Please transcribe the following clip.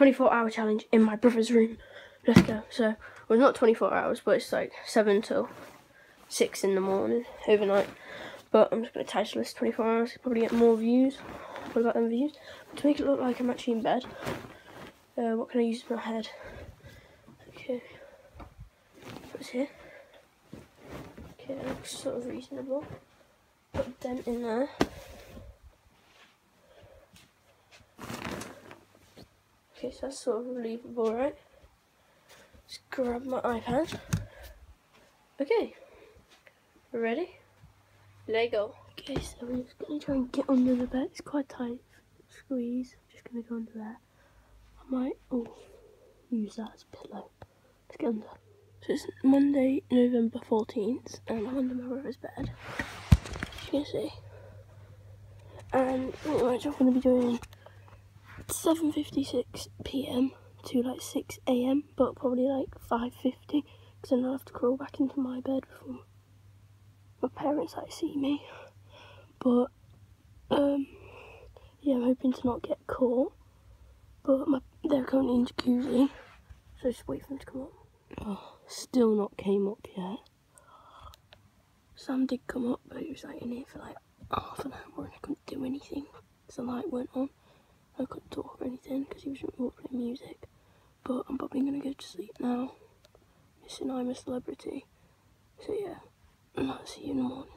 24 hour challenge in my brother's room. Let's go. So, well, not 24 hours, but it's like 7 till 6 in the morning, overnight. But I'm just going to title this 24 hours, probably get more views. What about them views? To make it look like I'm actually in bed, uh, what can I use in my head? Okay. What's here? Okay, that looks sort of reasonable. Put a dent in there. That's sort of believable, right? Just grab my iPad. Okay. Ready? Lego. Okay, so we're just gonna try and get under the bed. It's quite tight. Squeeze. Just gonna go under there. I might oh use that as a pillow. Let's get under. So it's Monday, November 14th, and I'm under my brother's bed. As you can see. And pretty much I'm gonna be doing 7.56 p.m. to like 6 a.m. but probably like 5.50 because then I'll have to crawl back into my bed before my parents like see me. But um yeah, I'm hoping to not get caught. But my, they're currently in jacuzzi, so just wait for them to come up. Oh, still not came up yet. Sam did come up, but he was like in here for like half an hour and I couldn't do anything because the light went on. I couldn't talk or anything because he was playing music. But I'm probably gonna go to sleep now. Missing I'm a celebrity. So yeah, and I'll see you in the morning.